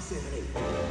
six, seven, eight.